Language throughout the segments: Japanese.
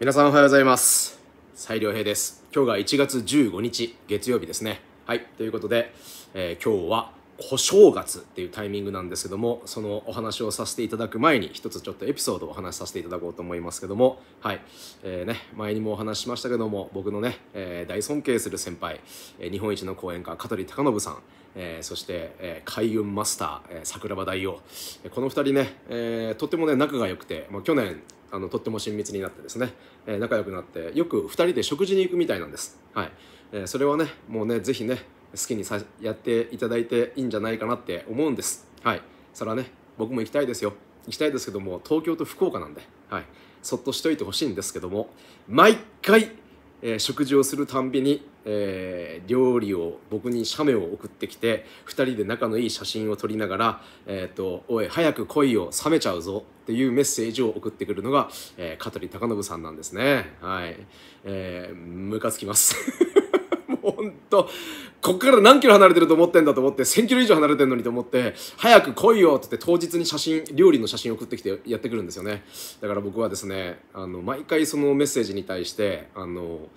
皆さんおはようございます。斉良平です。今日が1月15日月曜日ですね。はいということで、えー今日は小正月っていうタイミングなんですけどもそのお話をさせていただく前に一つちょっとエピソードをお話しさせていただこうと思いますけどもはい、えーね、前にもお話ししましたけども僕のね、えー大尊敬する先輩、え日本一の講演家香取隆信さん。えーそして、えー海運マスター、えー桜庭大王、えーこの2人ね、えーとってもね仲が良くて、まあ、去年あのとっても親密になってですね、えー仲良くなってよく2人で食事に行くみたいなんです、はい。えーそれはねもうねぜひね好きにさやっていただいていいんじゃないかなって思うんです。はい。それはね僕も行きたいですよ。行きたいですけども東京と福岡なんで、はい、そっとしといてほしいんですけども毎回えー食事をするたんびに、えー料理を僕に写メを送ってきて2人で仲のいい写真を撮りながら「えー、とおい早く来いよ冷めちゃうぞ」っていうメッセージを送ってくるのが、えー香取隆信さんなんですね。はい。えー、ムカつきます。もうほんとこっから何キロ離れてると思ってんだと思って1000キロ以上離れてるのにと思って早く来いよって言って当日に写真料理の写真を送ってきてやってくるんですよね。だから僕はですねあの毎回そのメッセージに対してあの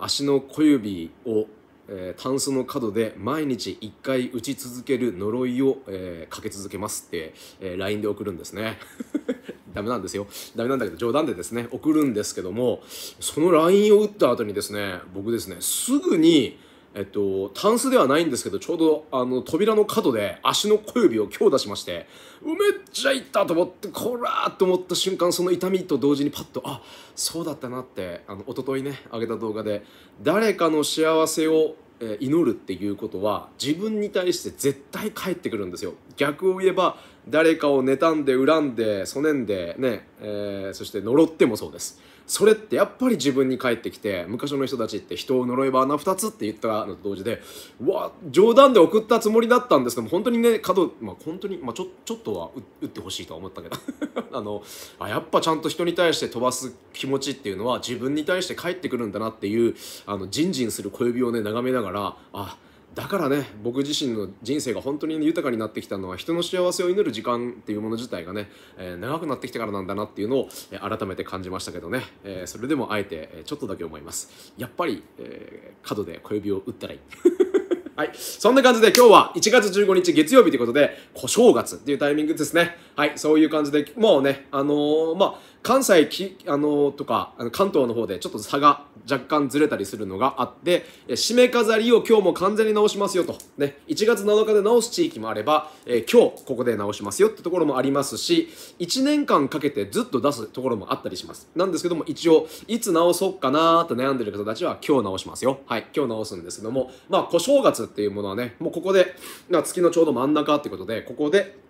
足の小指を、えータンスの角で毎日1回打ち続ける呪いを、えーかけ続けますって、え LINE で送るんですね。ダメなんですよ。ダメなんだけど冗談でですね送るんですけどもその LINE を打った後にですね僕ですねすぐにえっと、タンスではないんですけどちょうどあの扉の角で足の小指を強打しましてうめっちゃ痛ったと思ってこらーと思った瞬間その痛みと同時にパッとあそうだったなってあの一昨日ね上げた動画で誰かの幸せをえ祈るっていうことは自分に対して絶対返ってくるんですよ。逆を言えば誰かを妬んで恨んでそねんでね、えーそして呪ってもそうです。それってやっぱり自分に返ってきて昔の人たちって人を呪えば穴二つって言ったのと同時でうわ冗談で送ったつもりだったんですけど本当にね角まあ本当に、まあ、ちょちょっとは打ってほしいとは思ったけど。あのあやっぱちゃんと人に対して飛ばす気持ちっていうのは自分に対して返ってくるんだなっていうあのジンジンする小指をね眺めながらあだからね僕自身の人生が本当に豊かになってきたのは人の幸せを祈る時間っていうもの自体がね、えー長くなってきてからなんだなっていうのを、え改めて感じましたけどね、えーそれでもあえて、ちょっとだけ思いますやっぱり、えー角で小指を打ったらいい はい。そんな感じで今日は1月15日月曜日ということで、小正月っていうタイミングですね。はい。そういう感じで、もうね、あのーまあ、関西き、あのーとか、あの関東の方でちょっと差が若干ずれたりするのがあって、え締め飾りを今日も完全に直しますよと。ね。1月7日で直す地域もあれば、えー今日ここで直しますよってところもありますし、1年間かけてずっと出すところもあったりします。なんですけども、一応、いつ直そうかなーって悩んでる方たちは今日直しますよ。はい。今日直すんですけども、まあ、小正月っていうものはね、もうここで、月のちょうど真ん中ってことで、ここで、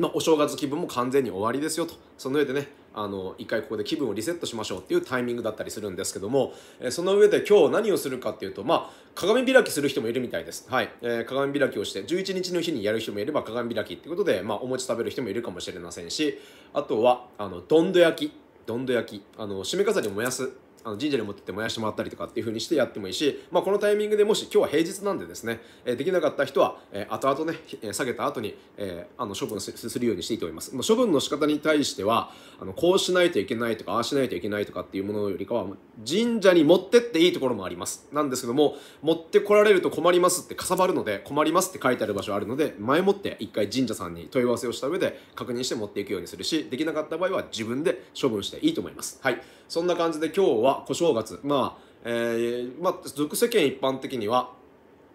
まあ、お正月気分も完全に終わりですよと。その上でねあの一回ここで気分をリセットしましょうっていうタイミングだったりするんですけども、えーその上で今日何をするかっていうとまあ鏡開きする人もいるみたいです。はい、えー鏡開きをして11日の日にやる人もいれば鏡開きってことで、まあ、お餅食べる人もいるかもしれませんしあとはあのどんど焼き。どんど焼き。あの締め飾りを燃やすあの神社に持ってって燃やしてもらったりとかっていう風にしてやってもいいし、まあ、このタイミングでもし今日は平日なんでですね、えできなかった人は、え後々ね、え下げた後に、えあの処分するようにしていいと思います。もう処分の仕方に対してはあのこうしないといけないとかああしないといけないとかっていうものよりかは神社に持ってっていいところもあります。なんですけども持ってこられると困りますってかさばるので困りますって書いてある場所あるので前もって一回神社さんに問い合わせをした上で確認して持っていくようにするしできなかった場合は自分で処分していいと思います。はい、そんな感じで今日は小正月まあ、えーまあ俗世間一般的には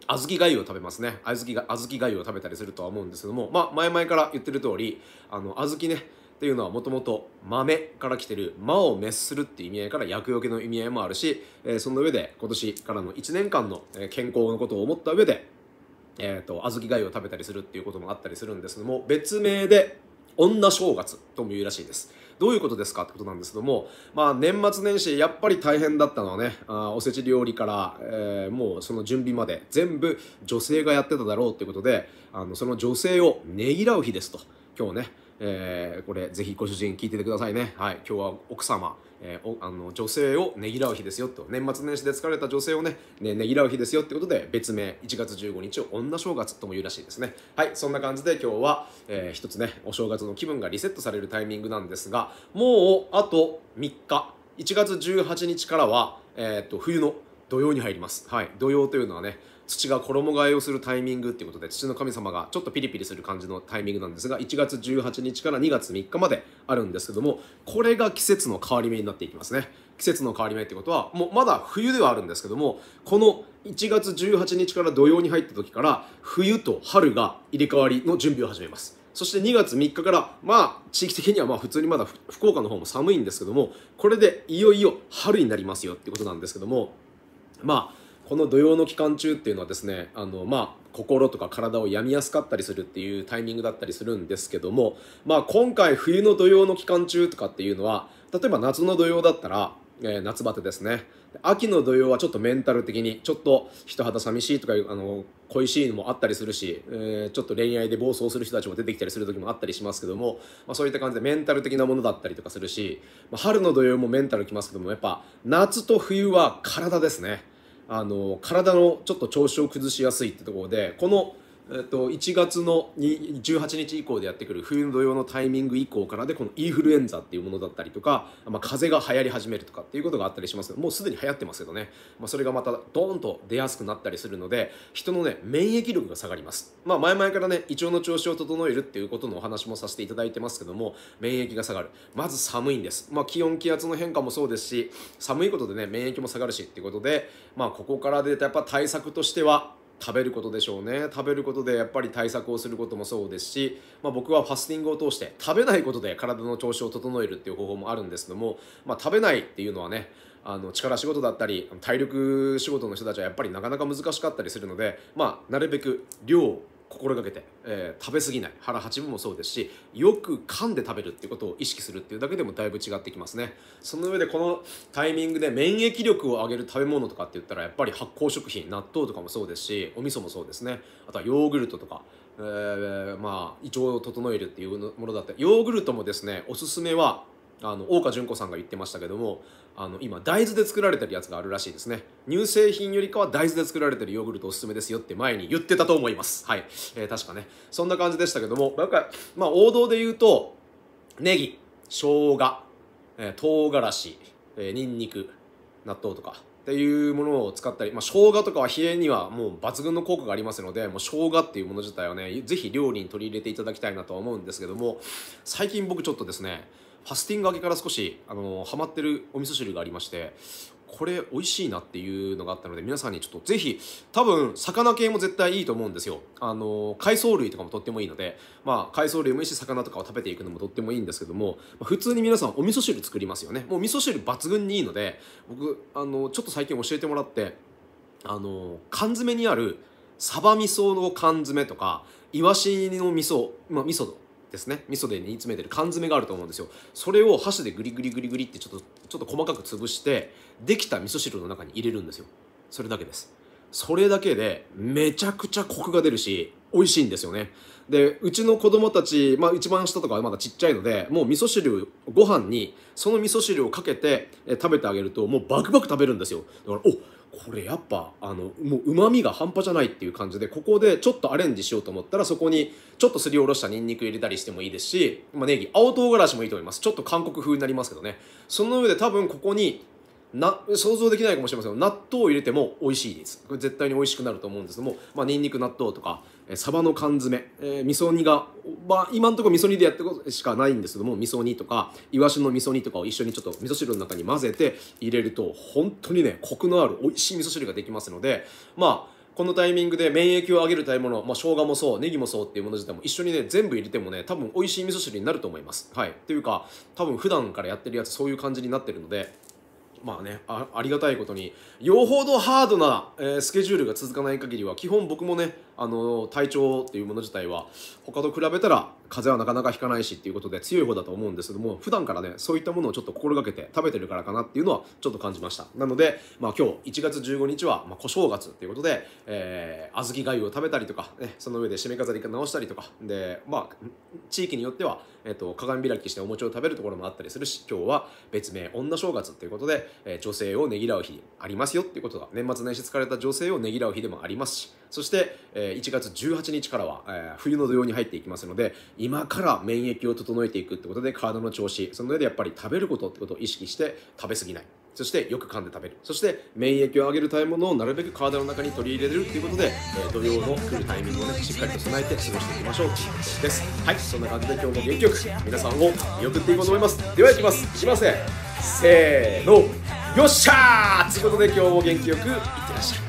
小豆がゆを食べますね。小豆が小豆がゆを食べたりするとは思うんですけども、まあ、前々から言ってる通りあの小豆ねっていうのはもともと豆から来てる魔を滅するっていう意味合いから厄除けの意味合いもあるし、えーその上で今年からの1年間の健康のことを思った上で、えー、と小豆がゆを食べたりするっていうこともあったりするんですけども別名で女正月とも言うらしいです。どういうことですか？ってことなんですけども、まあ、年末年始やっぱり大変だったのはねあおせち料理から、えーもうその準備まで全部女性がやってただろうってことであのその女性をねぎらう日ですと。今日ねえーこれぜひご主人聞いててくださいね。はい。今日は奥様、えーあの女性をねぎらう日ですよと。年末年始で疲れた女性をねねねぎらう日ですよってことで別名1月15日を女正月とも言うらしいですね。はい。そんな感じで今日は、えー一つねお正月の気分がリセットされるタイミングなんですがもうあと3日。1月18日からは、えー、と冬の土曜に入ります。はい。土曜というのはね土が衣替えをするタイミングっていうことで土の神様がちょっとピリピリする感じのタイミングなんですが1月18日から2月3日まであるんですけどもこれが季節の変わり目になっていきますね。季節の変わり目ってことはもうまだ冬ではあるんですけどもこの1月18日から土曜に入った時から冬と春が入れ替わりの準備を始めます。そして2月3日からまあ地域的にはまあ普通にまだ福岡の方も寒いんですけどもこれでいよいよ春になりますよってことなんですけどもまあこの土曜の期間中っていうのはですねあのまあ心とか体を病みやすかったりするっていうタイミングだったりするんですけどもまあ今回冬の土曜の期間中とかっていうのは例えば夏の土曜だったらえー、夏バテですね。秋の土曜はちょっとメンタル的にちょっと人肌寂しいとかあの恋しいのもあったりするし、えー、ちょっと恋愛で暴走する人たちも出てきたりする時もあったりしますけども、まあ、そういった感じでメンタル的なものだったりとかするし、まあ、春の土曜もメンタルきますけどもやっぱ夏と冬は体ですね。あの体のちょっと調子を崩しやすいってところでこのえっと、1月の18日以降でやってくる冬の土用のタイミング以降からでこのインフルエンザっていうものだったりとか、まあ、風邪が流行り始めるとかっていうことがあったりします。けどもうすでに流行ってますけどね、まあ、それがまたドーンと出やすくなったりするので人のね免疫力が下がります、まあ、前々からね胃腸の調子を整えるっていうことのお話もさせていただいてますけども免疫が下がる。まず寒いんです、まあ、気温気圧の変化もそうですし寒いことでね免疫も下がるしっていうことで、まあ、ここから出たやっぱ対策としては食べることでしょうね。食べることでやっぱり対策をすることもそうですし、まあ、僕はファスティングを通して食べないことで体の調子を整えるっていう方法もあるんですけども、まあ、食べないっていうのはねあの力仕事だったり体力仕事の人たちはやっぱりなかなか難しかったりするので、まあ、なるべく量心がけて、えー、食べ過ぎない。腹八分もそうですしよく噛んで食べるっていうことを意識するっていうだけでもだいぶ違ってきますね。その上でこのタイミングで免疫力を上げる食べ物とかって言ったらやっぱり発酵食品納豆とかもそうですしお味噌もそうですね。あとはヨーグルトとかえー、まあ胃腸を整えるっていうものだったヨーグルトもですねおすすめはあの大岡純子さんが言ってましたけどもあの今大豆で作られてるやつがあるらしいですね。乳製品よりかは大豆で作られてるヨーグルトおすすめですよって前に言ってたと思います。はい、えー、確かね。そんな感じでしたけどもなんかまあ王道で言うとネギ生姜、えー、唐辛子、えー、ニンニク納豆とか。っていうものを使ったり、まあ、生姜とかは冷えにはもう抜群の効果がありますのでもう生姜っていうもの自体はねぜひ料理に取り入れていただきたいなとは思うんですけども最近僕ちょっとですねファスティング明けから少しあのハマってるお味噌汁がありましてこれ美味しいなっていうのがあったので皆さんにちょっとぜひ多分魚系も絶対いいと思うんですよ。あの海藻類とかもとってもいいのでまあ海藻類もいいし魚とかを食べていくのもとってもいいんですけども普通に皆さんお味噌汁作りますよね。もう味噌汁抜群にいいので僕あのちょっと最近教えてもらってあの缶詰にあるサバ味噌の缶詰とかイワシの味噌、まあ、味噌ですね。味噌で煮詰めてる缶詰があると思うんですよ。それを箸でグリグリグリグリってちょっとちょっと細かく潰してできた味噌汁の中に入れるんですよ。それだけです。それだけでめちゃくちゃコクが出るし美味しいんですよね。でうちの子供たち、まあ、一番下とかはまだちっちゃいのでもう味噌汁ご飯にその味噌汁をかけて食べてあげるともうバクバク食べるんですよ。だからおこれやっぱあのもうまみが半端じゃないっていう感じでここでちょっとアレンジしようと思ったらそこにちょっとすりおろしたニンニク入れたりしてもいいですし、まあ、ネギ青唐辛子もいいと思います。ちょっと韓国風になりますけどね。その上で多分ここにな想像できないかもしれませんが納豆を入れても美味しいです。これ絶対に美味しくなると思うんですけども、まあ、ニンニク納豆とかサバの缶詰、えー、味噌煮が、まあ、今のところ味噌煮でやってことしかないんですけども味噌煮とかイワシの味噌煮とかを一緒にちょっと味噌汁の中に混ぜて入れると本当にねコクのある美味しい味噌汁ができますのでまあこのタイミングで免疫を上げる食べ物、まあ、生姜もそうネギもそうっていうもの自体も一緒にね全部入れてもね多分美味しい味噌汁になると思います。はい。っていうか多分普段からやってるやつそういう感じになってるのでまあねありがたいことによほどハードな、えー、スケジュールが続かない限りは基本僕もねあの体調っていうもの自体は他と比べたら風邪はなかなかひかないしっていうことで強い方だと思うんですけども普段からねそういったものをちょっと心がけて食べてるからかなっていうのはちょっと感じました。なので、まあ、今日1月15日は、まあ、小正月っていうことで、えー、小豆がゆを食べたりとか、ね、その上で締め飾り直したりとかでまあ地域によっては、えーと、鏡開きしてお餅を食べるところもあったりするし今日は別名女正月っていうことで、えー、女性をねぎらう日ありますよっていうことが年末年始疲れた女性をねぎらう日でもありますしそして、え、え1月18日からは、えー、冬の土曜に入っていきますので今から免疫を整えていくってことで体の調子その上でやっぱり食べることってことを意識して食べ過ぎない。そしてよく噛んで食べる。そして免疫を上げる食べ物をなるべく体の中に取り入れるっていうことで、えー、土曜の来るタイミングをねしっかりと備えて過ごしていきましょうということです。はいそんな感じで今日も元気よく皆さんを見送っていこうと思います。ではいきます。いますね。せーの。よっしゃーということで今日も元気よくいってらっしゃい。